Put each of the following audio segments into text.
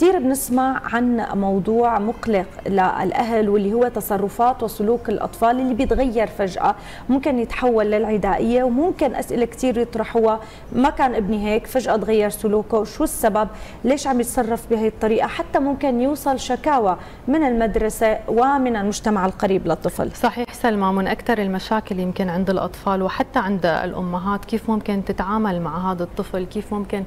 كثير بنسمع عن موضوع مقلق للأهل واللي هو تصرفات وسلوك الأطفال اللي بيتغير فجأة. ممكن يتحول للعدائية وممكن أسئلة كثير يطرحوها. ما كان ابني هيك فجأة تغير سلوكه. شو السبب؟ ليش عم يتصرف بهي الطريقة؟ حتى ممكن يوصل شكاوى من المدرسة ومن المجتمع القريب للطفل. صحيح سلمى من أكثر المشاكل يمكن عند الأطفال وحتى عند الأمهات كيف ممكن تتعامل مع هذا الطفل؟ كيف ممكن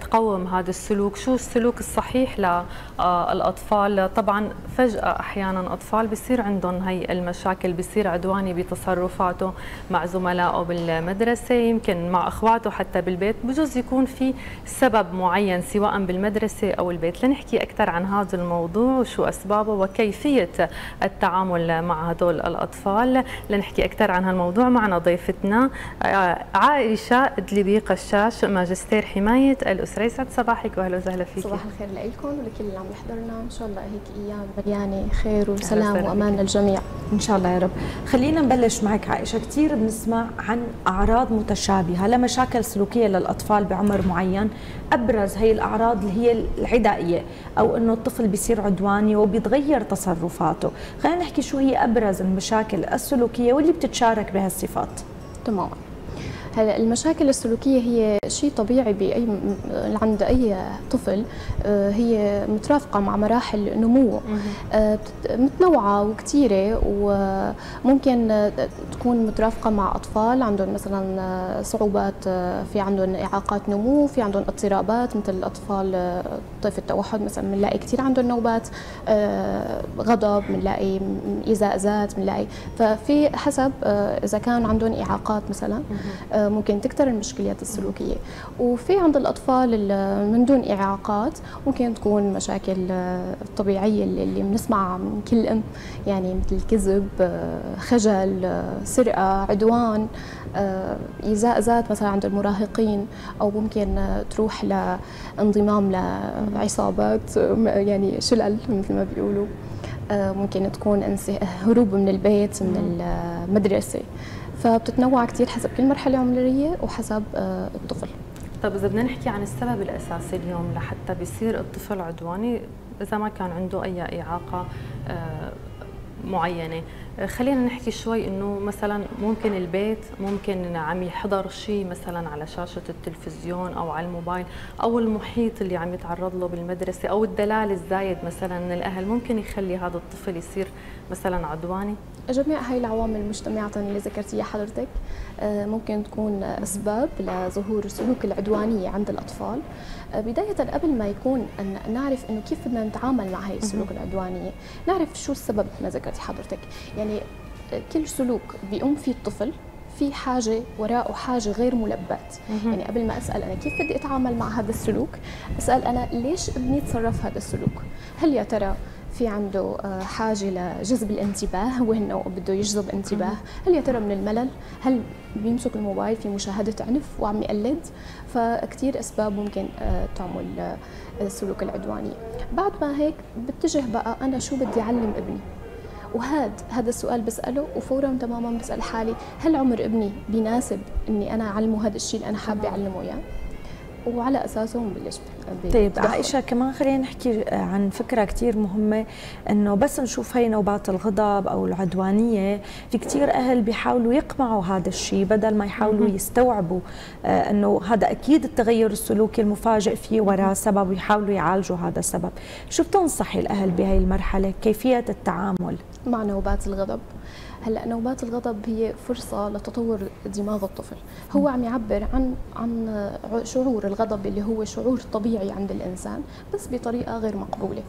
تقوم هذا السلوك؟ شو السلوك الصحيح للاطفال طبعا فجأة أحيانا أطفال بصير عندهم هي المشاكل بصير عدواني بتصرفاته مع زملائه بالمدرسة يمكن مع أخواته حتى بالبيت. بجوز يكون في سبب معين سواء بالمدرسة أو البيت. لنحكي أكثر عن هذا الموضوع وشو أسبابه وكيفية التعامل مع هدول الأطفال. لنحكي أكثر عن هالموضوع معنا ضيفتنا آه، عائشة ادلبي قشاش ماجستير حماية الأسرة. يسعد صباحك واهلا وسهلا فيك. صباح الخير لكم ولكل اللي عم يحضرنا إن شاء الله هيك أيام مليانه خير وسلام وأمان للجميع. إن شاء الله يا رب. خلينا نبلش معك عائشة. كثير بنسمع عن أعراض متشابهة لمشاكل سلوكية للأطفال بعمر معين. أبرز هي الأعراض اللي هي العدائية أو إنه الطفل بيصير عدواني وبيتغير تصرفاته. خلينا نحكي شو هي أبرز المشاكل السلوكية واللي بتتشارك بهالصفات. تماما هلا المشاكل السلوكية هي شيء طبيعي بأي عند أي طفل آه، هي مترافقة مع مراحل نموه آه، متنوعة وكثيره وممكن تكون مترافقة مع أطفال عندهم مثلا صعوبات في عندهم إعاقات نمو في عندهم اضطرابات مثل الأطفال طيف التوحد مثلا بنلاقي كثير عندهم نوبات آه، غضب بنلاقي ايذاء ذات بنلاقي ففي حسب إذا كان عندهم إعاقات مثلا ممكن تكثر المشكلات السلوكية. وفي عند الأطفال من دون إعاقات ممكن تكون مشاكل آه، طبيعية اللي بنسمعها من كل أم يعني مثل الكذب آه، خجل آه، سرقة عدوان ايذاء ذات مثلا عند المراهقين أو ممكن تروح لانضمام لعصابات يعني شلل مثل ما بيقولوا. ممكن تكون هروب من البيت من المدرسة. فبتتنوع كثير حسب كل مرحلة عمرية وحسب آه، الطفل. طيب إذا بدنا نحكي عن السبب الأساسي اليوم لحتى بيصير الطفل عدواني إذا ما كان عنده أي إعاقة آه، معينة خلينا نحكي شوي إنه مثلا ممكن البيت ممكن عم يحضر شيء مثلا على شاشة التلفزيون أو على الموبايل أو المحيط اللي عم يتعرض له بالمدرسة أو الدلال الزايد مثلا من الأهل ممكن يخلي هذا الطفل يصير مثلا عدواني؟ جميع هاي العوامل المجتمعة اللي ذكرتيها حضرتك آه، ممكن تكون أسباب لظهور السلوك العدوانية عند الأطفال. آه، بداية قبل ما يكون أن نعرف أنه كيف بدنا نتعامل مع هاي السلوك العدوانية نعرف شو السبب ما ذكرتي حضرتك. يعني آه، كل سلوك. بيقوم فيه الطفل في حاجة وراءه حاجة غير ملبات. يعني قبل ما أسأل أنا كيف بدي أتعامل مع هذا السلوك أسأل أنا ليش ابني تصرف هذا السلوك؟ هل يا ترى في عنده آه، حاجة لجذب الانتباه هو انه بده يجذب انتباه؟ هل يا ترى من الملل؟ هل بيمسك الموبايل في مشاهدة عنف وعم يقلد؟ فكتير أسباب ممكن آه، تعمل آه، السلوك العدواني. بعد ما هيك بتجه بقى أنا شو بدي أعلم ابني؟ وهذا هذا السؤال بسأله وفورا تماما بسأل حالي هل عمر ابني بيناسب إني أنا أعلمه هذا الشيء اللي أنا حابة أعلمه اياه وعلى اساسه بنبلش طيب عائشة كمان خلينا نحكي عن فكرة كثير مهمة إنه بس نشوف هي نوبات الغضب أو العدوانية في كثير أهل بيحاولوا يقمعوا هذا الشيء بدل ما يحاولوا يستوعبوا آه، إنه هذا أكيد التغير السلوكي المفاجئ فيه وراء سبب ويحاولوا يعالجوا هذا السبب. شو بتنصحي الأهل بهي المرحلة؟ كيفية التعامل؟ مع نوبات الغضب. هلأ نوبات الغضب هي فرصة لتطور دماغ الطفل. هو عم يعبر عن عن شعور الغضب اللي هو شعور طبيعي عند الإنسان بس بطريقة غير مقبولة.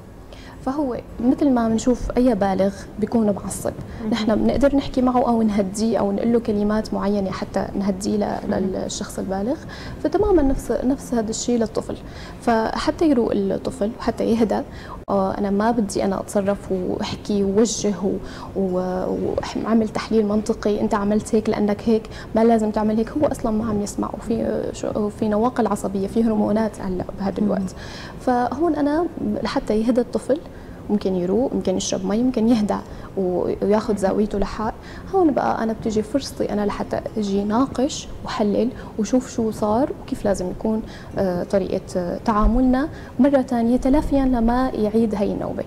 فهو مثل ما بنشوف أي بالغ بيكون معصب. نحن بنقدر نحكي معه أو نهديه أو نقول له كلمات معينة حتى نهديه للشخص البالغ. فتماما نفس نفس هذا الشيء للطفل. فحتى يروق الطفل وحتى يهدى. آه، أنا ما بدي أنا أتصرف وأحكي ووجه واعمل تحليل منطقي. أنت عملت هيك لأنك هيك. ما لازم تعمل هيك. هو أصلا ما عم يسمع. وفي في نواقل عصبية في هرمونات هلأ بهذا الوقت. فهون أنا لحتى يهدى الطفل. ممكن يروق ممكن يشرب مي ممكن يهدى وياخذ زاويته لحال. هون بقى أنا بتجي فرصتي أنا لحتى أجي ناقش وحلل وشوف شو صار وكيف لازم يكون آه، طريقة آه، تعاملنا. مرة ثانية تلافيا لما يعيد هي النوبة.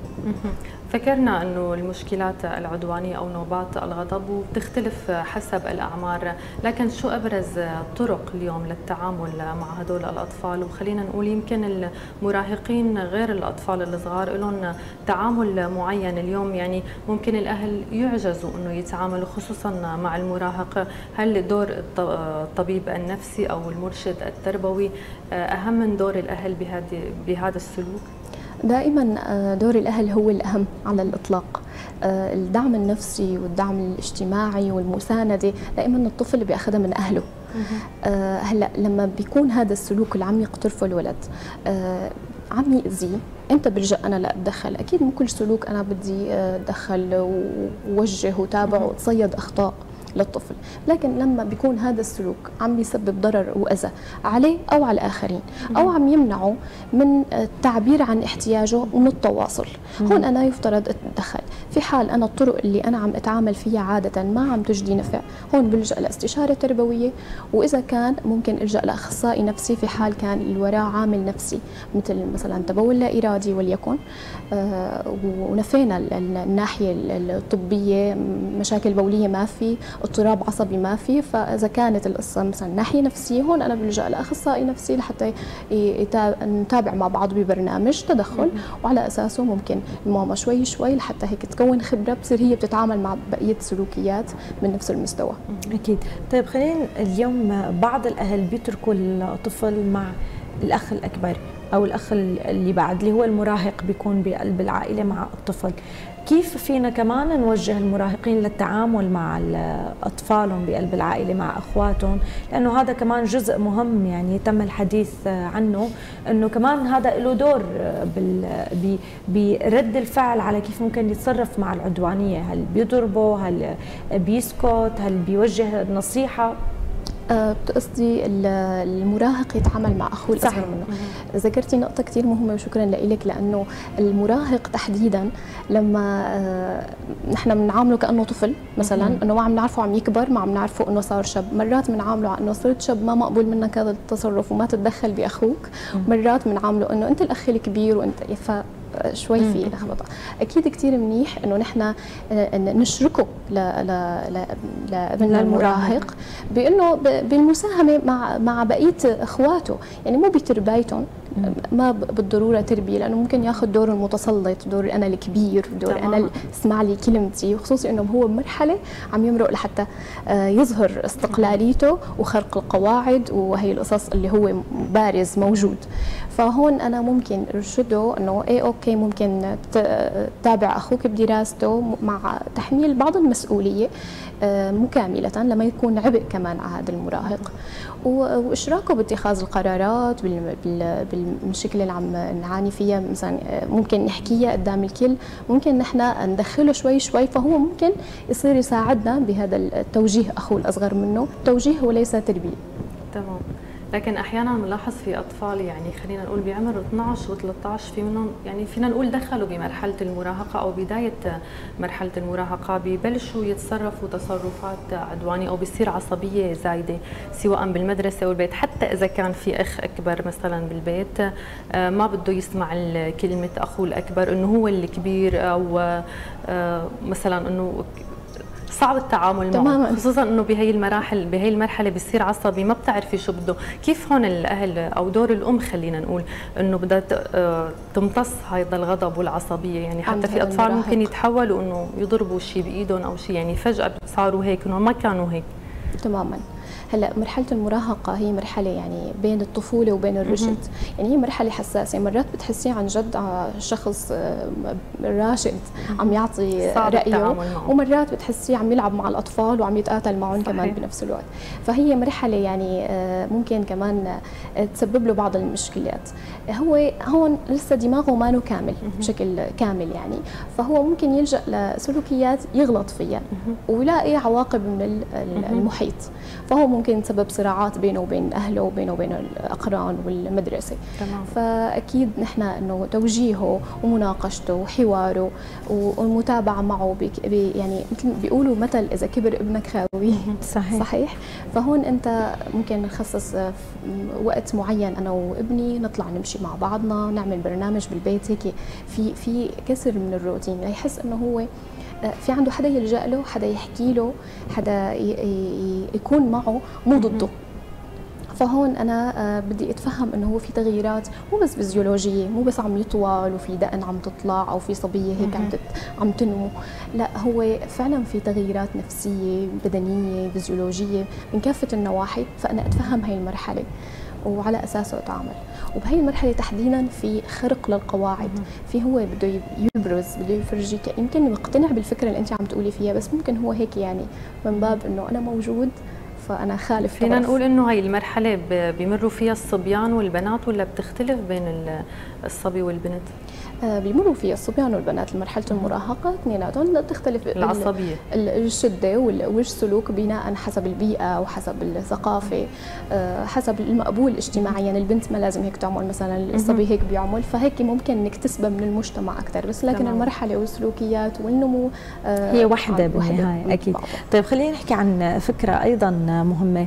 فكرنا أنه المشكلات العدوانية أو نوبات الغضب وبتختلف حسب الأعمار، لكن شو أبرز طرق اليوم للتعامل مع هدول الأطفال وخلينا نقول يمكن المراهقين غير الأطفال الصغار لهم تعامل معين اليوم يعني ممكن الأهل يعجزوا أنه يتعاملوا خصوصا مع المراهق، هل دور الطبيب النفسي أو المرشد التربوي أهم من دور الأهل بهذا السلوك؟ دائما آه، دور الأهل هو الأهم على الإطلاق. آه، الدعم النفسي والدعم الاجتماعي والمساندة دائما الطفل بيأخذها من أهله. آه، هلأ لما بيكون هذا السلوك اللي عم يقترفه الولد عم يأذيه إمتى برجع أنا لأتدخل؟ أكيد مو كل سلوك أنا بدي أتدخل ووجه وتابع واتصيد أخطاء. للطفل. لكن لما بيكون هذا السلوك عم بيسبب ضرر وأذى عليه أو على الآخرين أو عم يمنعه من التعبير عن احتياجه ومن التواصل. هون أنا يفترض اتدخل في حال أنا الطرق اللي أنا عم أتعامل فيها عادة ما عم تجدي نفع. هون بلجأ لاستشاره تربويه وإذا كان ممكن ألجأ لأخصائي نفسي في حال كان اللي وراه عامل نفسي مثل مثلا تبول لا إرادي وليكن. آه ونفينا الناحية الطبية مشاكل بولية ما في اضطراب عصبي ما في فإذا كانت القصة مثلا ناحية نفسية هون أنا بلجأ لأخصائي نفسي لحتى نتابع مع بعض ببرنامج تدخل وعلى أساسه ممكن الماما شوي شوي لحتى هيك تكون خبرة بتصير هي بتتعامل مع بقية السلوكيات من نفس المستوى. أكيد. طيب خلينا اليوم بعض الأهل بيتركوا الطفل مع الأخ الأكبر أو الأخ اللي بعد اللي هو المراهق بيكون بقلب العائلة مع الطفل. كيف فينا كمان نوجه المراهقين للتعامل مع أطفالهم بقلب العائلة مع أخواتهم؟ لأنه هذا كمان جزء مهم يعني تم الحديث عنه إنه كمان هذا له دور برد الفعل على كيف ممكن يتصرف مع العدوانية. هل بيضربه هل بيسكت؟ هل بيوجه نصيحة؟ بتقصدي المراهق يتعامل مع أخوه الاصغر منه ذكرتي نقطة كثير مهمة وشكرا لك لأنه المراهق تحديدا لما آه، نحن بنعامله كأنه طفل مثلا إنه ما عم نعرفه عم يكبر ما عم نعرفه إنه صار شاب. مرات بنعامله على إنه صرت شاب ما مقبول منك هذا التصرف وما تتدخل بأخوك. مرات بنعامله إنه أنت الأخ الكبير وأنت شوي في لخبطة. أكيد كثير منيح إنه نحن آه، نشركه لابننا المراهق بإنه بالمساهمة مع مع بقية إخواته. يعني مو بتربايتهم ما بالضرورة تربية لأنه ممكن ياخذ دور المتسلط دور أنا الكبير دور أنا اسمع لي كلمتي. وخصوصي إنه هو بمرحله عم يمرق لحتى آه، يظهر استقلاليته وخرق القواعد وهي القصص اللي هو بارز موجود. فهون أنا ممكن أرشده إنه إيه أوكي ممكن تتابع أخوك بدراسته مع تحميل بعض المسؤولية آه، مكاملة لما يكون عبء كمان على هذا المراهق. وإشراكه باتخاذ القرارات بالمشكلة اللي عم نعاني فيها. مثلا آه، ممكن نحكيها قدام الكل. ممكن نحن ندخله شوي شوي. فهو ممكن يصير يساعدنا بهذا التوجيه أخوه الأصغر منه. توجيه وليس تربية. لكن أحيانا بنلاحظ في أطفال يعني خلينا نقول بعمر 12 و13 في منهم يعني فينا نقول دخلوا بمرحلة المراهقة أو بداية مرحلة المراهقة ببلشوا يتصرفوا تصرفات عدوانية أو بيصير عصبية زايدة سواء بالمدرسة أو البيت. حتى إذا كان في أخ أكبر مثلا بالبيت آه، ما بده يسمع كلمة اخوه الأكبر إنه هو الكبير أو آه، مثلا إنه صعب التعامل تماما. معه خصوصا إنه بهي المراحل بهي المرحلة بيصير عصبي ما بتعرفي شو بده. كيف هون الأهل أو دور الأم خلينا نقول إنه بدها آه، تمتص هذا الغضب والعصبية؟ يعني حتى في أطفال ممكن يتحولوا إنه يضربوا شيء بإيدهم أو شيء يعني فجأة صاروا هيك إنه ما كانوا هيك. تماما. هلا مرحلة المراهقة هي مرحلة يعني بين الطفولة وبين الرشد. يعني هي مرحلة حساسة. مرات بتحسيه عن جد شخص آه، راشد عم يعطي رأيه. ومرات بتحسيه عم يلعب مع الأطفال وعم يتقاتل معهم كمان بنفس الوقت. فهي مرحلة يعني آه، ممكن كمان آه، تسبب له بعض المشكلات. هو هون لسه دماغه ما كامل بشكل كامل يعني. فهو ممكن يلجأ لسلوكيات يغلط فيها ويلاقي عواقب من المحيط. فهو ممكن تسبب صراعات بينه وبين أهله وبينه وبين الأقران والمدرسة. تمام. فأكيد نحن إنه توجيهه ومناقشته وحواره والمتابعة معه بي يعني مثل بيقولوا مثل إذا كبر ابنك خاوي. صحيح. صحيح. فهون أنت ممكن نخصص وقت معين أنا وابني نطلع نمشي مع بعضنا نعمل برنامج بالبيت هيك في في كسر من الروتين. ليحس إنه هو في عنده حدا يلجأ له حدا يحكي له حدا يكون معه مو ضده. فهون أنا آه، بدي أتفهم إنه هو في تغييرات مو بس فيزيولوجية مو بس عم يطول وفي دقن عم تطلع أو في صبية هيك عم عم تنمو. لا هو فعلا في تغييرات نفسية بدنية فيزيولوجية من كافة النواحي فأنا أتفهم هاي المرحلة وعلى أساسه أتعامل. وبهي المرحلة تحديدا في خرق للقواعد. في هو بده يبرز بده يفرجيك. يمكن يقتنع بالفكرة اللي أنت عم تقولي فيها بس ممكن هو هيك يعني من باب إنه أنا موجود فأنا خالف فينا نقول إنه هي المرحلة بيمروا فيها الصبيان والبنات ولا بتختلف بين الصبي والبنت؟ بيمروا فيها الصبيان والبنات. لمرحله المراهقة اثنيناتهم تختلف العصبية. الشدة والسلوك بناء حسب البيئة وحسب الثقافة. آه، حسب المقبول اجتماعيا البنت ما لازم هيك تعمل مثلا الصبي هيك بيعمل. فهيك ممكن نكتسبها من المجتمع أكثر بس لكن تمام. المرحلة والسلوكيات والنمو آه، هي وحدة بالنهايه أكيد. بعضها. طيب خلينا نحكي عن فكرة أيضا مهمة.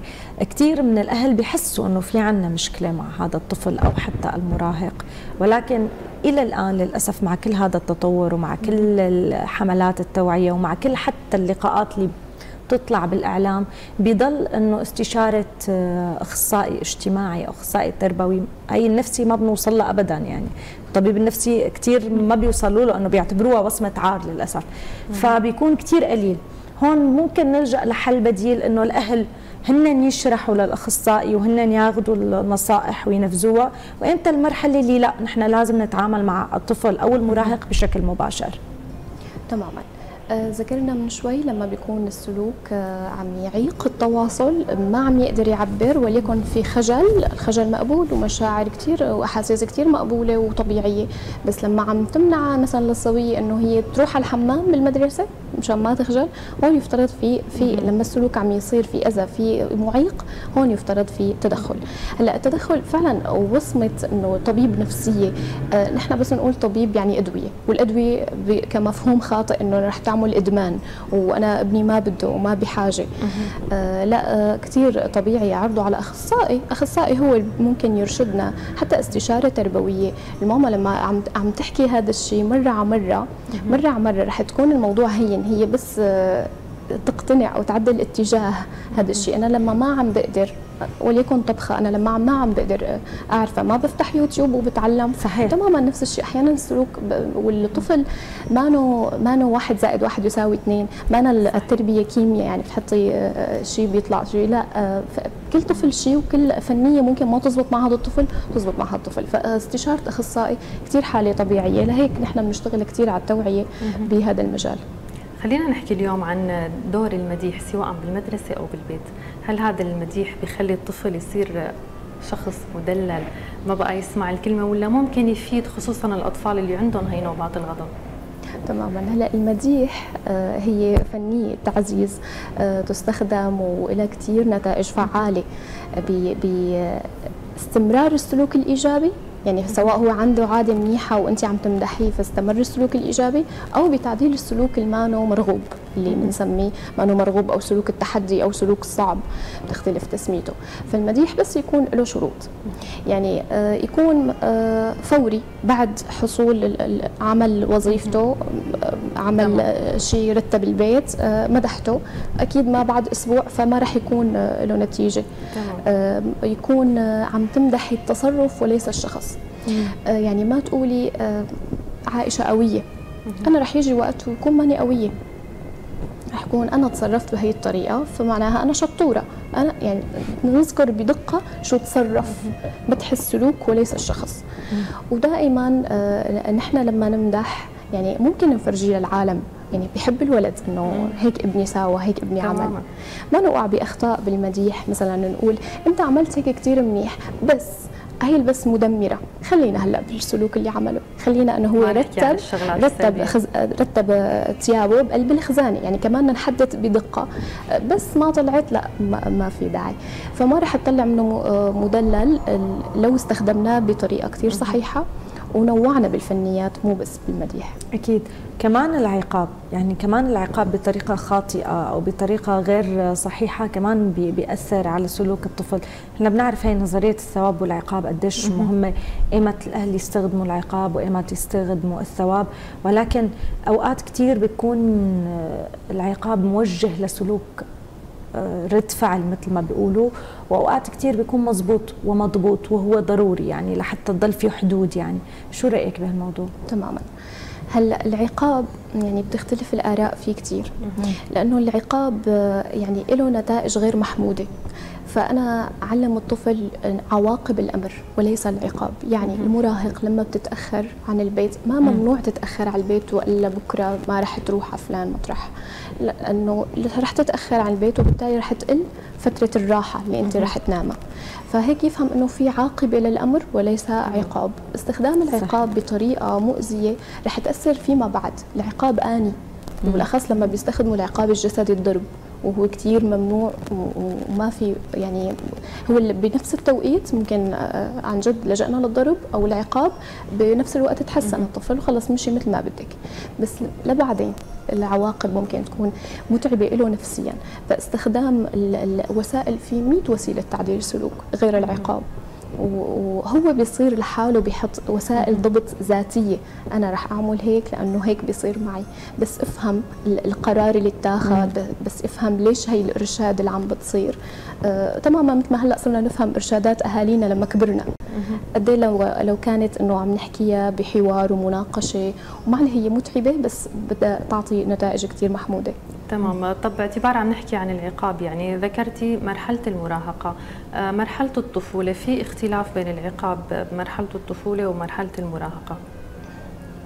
كثير من الأهل بيحسوا إنه في عندنا مشكلة مع هذا الطفل أو حتى المراهق. ولكن إلى الآن للأسف مع كل هذا التطور ومع كل حملات التوعية ومع كل حتى اللقاءات اللي تطلع بالإعلام بضل إنه استشارة آه، أخصائي اجتماعي أو أخصائي تربوي هي النفسي ما بنوصل لها ابدا يعني. الطبيب النفسي كثير ما بيوصلوا له إنه بيعتبروها وصمة عار للأسف. فبيكون كثير قليل. هون ممكن نلجأ لحل بديل إنه الأهل هن يشرحوا للأخصائي وهن ياخذوا النصائح وينفذوها. وإمتى المرحلة اللي لا نحن لازم نتعامل مع الطفل أو المراهق بشكل مباشر. تماما. ذكرنا من شوي لما بيكون السلوك آه، عم يعيق التواصل ما عم يقدر يعبر وليكن في خجل الخجل مقبول ومشاعر كثير وأحاسيس كثير مقبولة وطبيعية. بس لما عم تمنع مثلا الصبيه إنه هي تروح على الحمام بالمدرسة مشان ما تخجل هون يفترض في في لما السلوك عم يصير في أذى في معيق هون يفترض في تدخل. هلأ التدخل فعلا وصمه إنه طبيب نفسية. آه نحن بس نقول طبيب يعني أدوية والأدوية كمفهوم خاطئ إنه رح تعمل ادمان وأنا ابني ما بده وما بحاجة. آه لا آه كثير طبيعي يعرضوا على أخصائي. أخصائي هو ممكن يرشدنا حتى استشارة تربوية. الماما لما عم عم تحكي هذا الشيء مرة على مرة مرة على مرة رح تكون الموضوع هين. هي بس آه، تقتنع أو تعدل اتجاه هذا الشيء. أنا لما ما عم بقدر وليكن طبخة. أنا لما ما عم بقدر أعرفها ما بفتح يوتيوب وبتعلم. صحيح. تماما نفس الشيء. أحيانا السلوك والطفل ما ما نو واحد زائد واحد يساوي اثنين. ما التربية كيمياء يعني بتحطي آه، شيء بيطلع شيء لا. آه، كل طفل شيء وكل فنية ممكن ما تزبط مع هذا الطفل تزبط مع هذا الطفل. فاستشارة أخصائي كثير حالة طبيعية. لهيك نحن بنشتغل كثير على التوعية بهذا المجال. خلينا نحكي اليوم عن دور المديح سواء بالمدرسة أو بالبيت. هل هذا المديح بيخلي الطفل يصير شخص مدلل؟ ما بقى يسمع الكلمة ولا ممكن يفيد خصوصا الأطفال اللي عندهم هي نوبات الغضب؟ تماما. هلا المديح آه، هي فنية تعزيز آه، تستخدم ولها كثير نتائج فعالة باستمرار السلوك الإيجابي يعني سواء هو عنده عادة منيحة وانت عم تمدحيه فاستمر السلوك الإيجابي أو بتعديل السلوك المانو مرغوب. اللي بنسميه مانو مرغوب أو سلوك التحدي أو سلوك الصعب بتختلف تسميته. فالمديح بس يكون له شروط. يعني آه، يكون آه، فوري بعد حصول عمل وظيفته آه، عمل شيء رتب البيت مدحته. أكيد ما بعد أسبوع فما راح يكون له نتيجة. يكون عم تمدحي التصرف وليس الشخص. يعني ما تقولي عائشة قوية. أنا رح يجي وقت ويكون ماني قوية. رح يكون أنا تصرفت بهي الطريقة فمعناها أنا شطورة. أنا يعني نذكر بدقة شو تصرف مدح السلوك وليس الشخص. ودائما آه نحن لما نمدح يعني ممكن نفرجي للعالم يعني بحب الولد إنه هيك ابني ساوى هيك ابني عمل. ما نوقع بأخطاء بالمديح مثلا نقول أنت عملت هيك كثير منيح بس هي بس مدمرة. خلينا هلا بالسلوك اللي عمله. خلينا إنه هو رتب رتب خز... رتب ثيابه بقلب الخزانة. يعني كمان نحدد بدقة. بس ما طلعت لا ما, ما في داعي. فما رح تطلع منه مدلل لو استخدمناه بطريقة كثير صحيحة. ونوعنا بالفنيات مو بس بالمديح. أكيد. كمان العقاب يعني كمان العقاب بطريقة خاطئة أو بطريقة غير صحيحة كمان بيأثر على سلوك الطفل. إحنا بنعرف هي نظرية الثواب والعقاب قديش مهمة. ايمت الأهل يستخدموا العقاب وايمت يستخدموا الثواب. ولكن أوقات كثير بيكون العقاب موجه لسلوك رد فعل مثل ما بيقولوا. وأوقات كثير بيكون مزبوط ومضبوط وهو ضروري يعني لحتى تضل في حدود يعني. شو رأيك بهالموضوع؟ تماما. هلأ العقاب يعني بتختلف الآراء فيه كثير لأنه العقاب آه، يعني له نتائج غير محمودة. فأنا أعلم الطفل عواقب الأمر وليس العقاب. يعني المراهق لما بتتأخر عن البيت ما ممنوع تتأخر على البيت وإلا بكرة ما رح تروح على فلان مطرح لأنه رح تتأخر عن البيت وبالتالي رح تقل فترة الراحة اللي أنت رح تنامها. فهيك يفهم أنه في عاقبة للأمر وليس عقاب. استخدام العقاب بطريقة مؤذية رح تأثر فيما بعد. العقاب آني وبالأخص لما بيستخدموا العقاب الجسدي الضرب. وهو كثير ممنوع وما في يعني هو بنفس التوقيت ممكن آه، عن جد لجأنا للضرب أو العقاب بنفس الوقت تحسن الطفل وخلص مشي مثل ما بدك. بس لبعدين العواقب ممكن تكون متعبة له نفسيا. فاستخدام الوسائل في 100 وسيلة تعديل سلوك غير العقاب. وهو بيصير لحاله بيحط وسائل ضبط ذاتية. أنا رح أعمل هيك لأنه هيك بيصير معي. بس أفهم القرار اللي اتاخذ بس أفهم ليش هي الإرشاد اللي عم بتصير. آه تماما مثل ما هلأ صرنا نفهم إرشادات أهالينا لما كبرنا. قد إيه لو لو كانت إنه عم نحكيها بحوار ومناقشة ومع هي متعبة بس بدها تعطي نتائج كثير محمودة. تمام. طب باعتبار عم نحكي عن العقاب يعني ذكرتي مرحلة المراهقة. آه، مرحلة الطفولة في اختلاف بين العقاب بمرحلة الطفولة ومرحلة المراهقة؟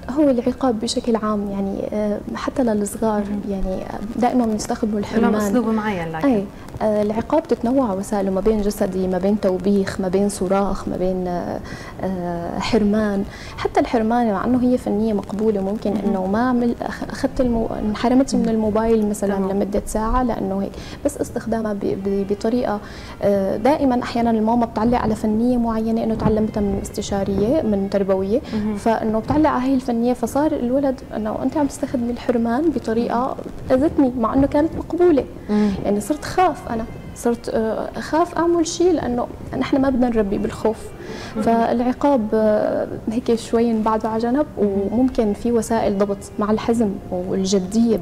هو العقاب بشكل عام يعني آه، حتى للصغار يعني دائما بنستخدموا الحرمان. اسلوب معين لكن أي آه، العقاب تتنوع وسائله ما بين جسدي ما بين توبيخ ما بين صراخ ما بين آه، حرمان. حتى الحرمان مع إنه هي فنية مقبولة ممكن إنه ما عمل أخذت المو... انحرمت من الموبايل مثلا. لمدة ساعة لأنه هيك. بس استخدامها ب... ب... بطريقة دائما أحيانا الماما بتعلق على فنية معينة إنه تعلمتها من استشارية من تربوية. فإنه بتعلق على هي الفنية الفنية فصار الولد إنه أنت عم تستخدمي الحرمان بطريقة أذتني مع إنه كانت مقبولة. يعني صرت خاف أنا. صرت آه، اخاف أعمل شيء لأنه نحن ما بدنا نربي بالخوف. فالعقاب آه، هيك شوي نبعده على جنب وممكن في وسائل ضبط مع الحزم والجدية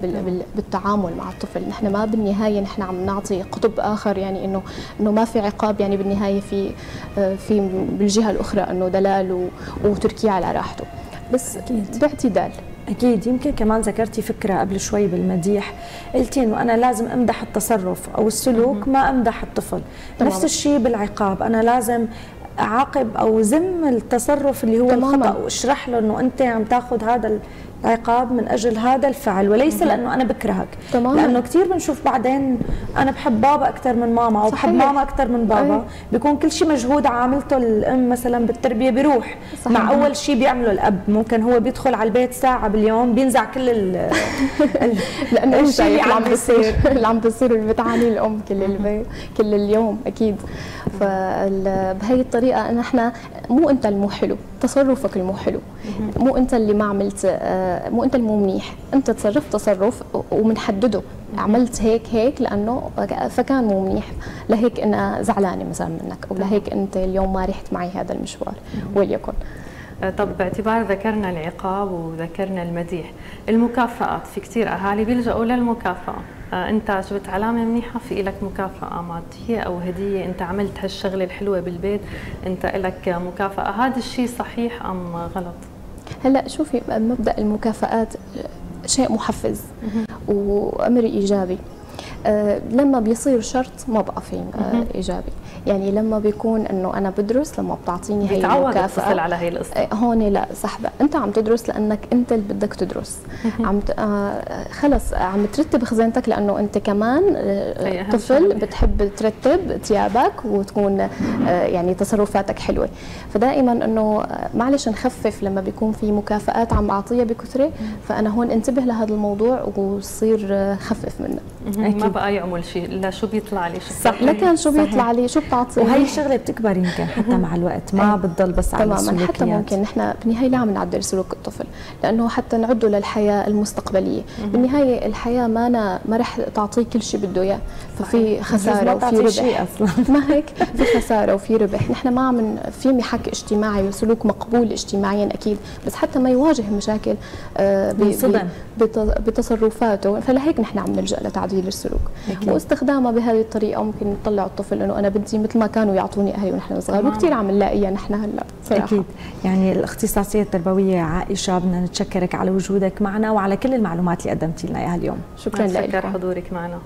بالتعامل مع الطفل. نحن ما بالنهاية نحن عم نعطي قطب آخر يعني إنه إنه ما في عقاب. يعني بالنهاية في آه، في بالجهة الأخرى إنه دلال وتركيا على راحته. بس أكيد. باعتدال أكيد يمكن كمان ذكرتي فكرة قبل شوي بالمديح قلتي إنه أنا لازم أمدح التصرف أو السلوك ما أمدح الطفل طبعا. نفس الشيء بالعقاب أنا لازم أعاقب أو ذم التصرف اللي هو تماما. الخطأ وأشرح له إنه أنت عم تاخذ هذا عقاب من أجل هذا الفعل وليس لأنه أنا بكرهك. تماما. لأنه كثير بنشوف بعدين أنا بحب بابا أكثر من ماما أو صحيح. بحب ماما أكثر من بابا. أي. بيكون كل شيء مجهود عاملته الأم مثلا بالتربية بيروح. صحيح. مع أول شيء بيعمله الأب. ممكن هو بيدخل على البيت ساعة باليوم بينزع كل ال لأنه الشيء اللي عم بيصير. اللي عم بيصير بتعاني الأم كل البيت كل اليوم أكيد. فبهي الطريقة نحن مو أنت المو حلو تصرفك المو حلو. مو أنت اللي ما عملت آه، مو أنت المو منيح. أنت تصرفت تصرف ومنحدده. عملت هيك هيك لأنه فكان مو منيح. لهيك أنا زعلانة مثلا منك أو لهيك أنت اليوم ما رحت معي هذا المشوار وليكن. طب باعتبار ذكرنا العقاب وذكرنا المديح المكافآت في كثير أهالي بيلجأوا للمكافأة. آه، أنت جبت علامة منيحة في لك مكافأة مادية أو هدية أنت عملت هالشغلة الحلوة بالبيت أنت لك مكافأة هذا الشيء صحيح أم غلط؟ هلأ شوفي مبدأ المكافآت شيء محفز وأمر إيجابي. آه لما بيصير شرط ما بقى في آه إيجابي. يعني لما بيكون إنه أنا بدرس لما بتعطيني هي المكافأة على هي القصة. آه هون لا سحبه أنت عم تدرس لأنك أنت اللي بدك تدرس. عم آه خلص عم ترتب خزانتك لأنه أنت كمان آه طفل بتحب ترتب ثيابك وتكون آه يعني تصرفاتك حلوة. فدائما إنه آه، معلش نخفف لما بيكون في مكافآت عم بعطيها بكثرة فأنا هون انتبه لهذا الموضوع وصير آه، خفف منه. ما بقى يعمل شيء لا شو بيطلع لي شو صح. لكن شو بيطلع لي؟ شو بتعطي؟ وهي الشغلة بتكبر يمكن حتى مع الوقت. ما بتضل بس على تماما. حتى ممكن نحن بالنهاية لا عم نعدل سلوك الطفل لأنه حتى نعده للحياة المستقبلية. بالنهاية الحياة ما أنا ما رح تعطيه كل شيء بده إياه. ففي خسارة وفي ربح. ما هيك؟ في خسارة وفي ربح. نحن ما عم في محك اجتماعي وسلوك مقبول اجتماعيا أكيد بس حتى ما يواجه مشاكل آه بتصرفاته. فلهيك نحن عم نلجأ لتعديل السلوك. أكيد. واستخدامها بهذه الطريقة ممكن نطلع الطفل إنه أنا بدي مثل ما كانوا يعطوني أهلي ونحن صغار وكثير عم نلاقيها نحن هلا صراحة أكيد. يعني الاختصاصية التربوية عائشة بدنا نتشكرك على وجودك معنا وعلى كل المعلومات اللي قدمتي لنا اياها اليوم شكرا لك. حضورك معنا.